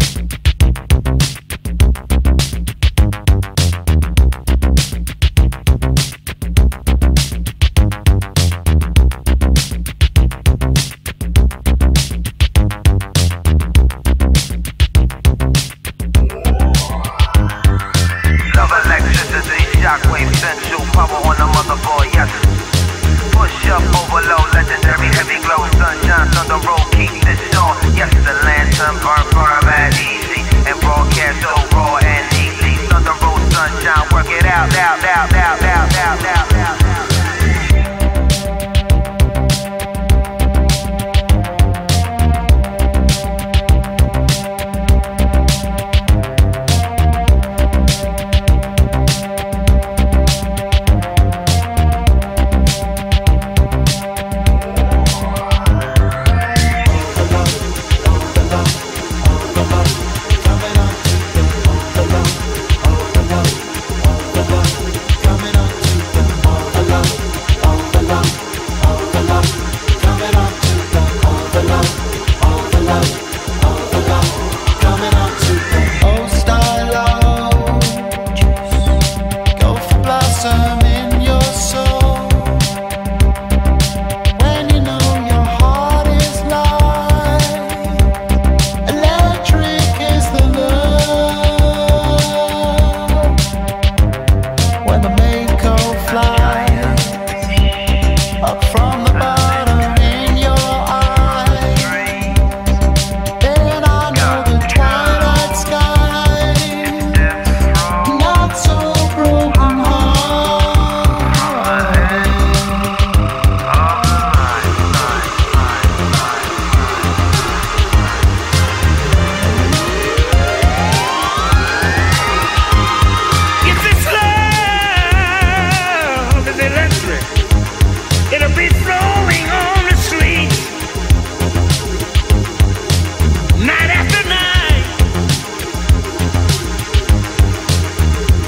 Sunshine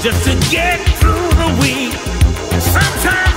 on to get through the week. Yes,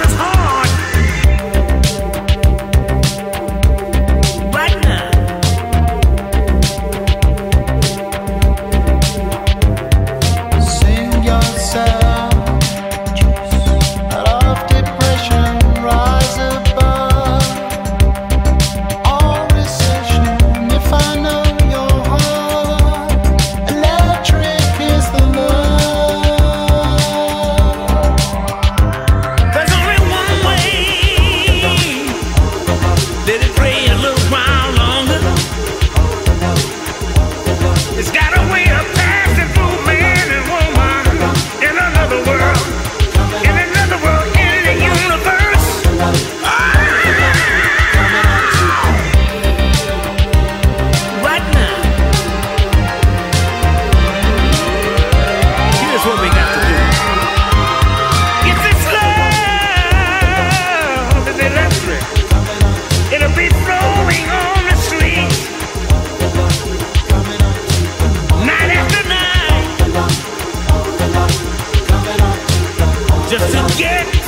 the lantern burn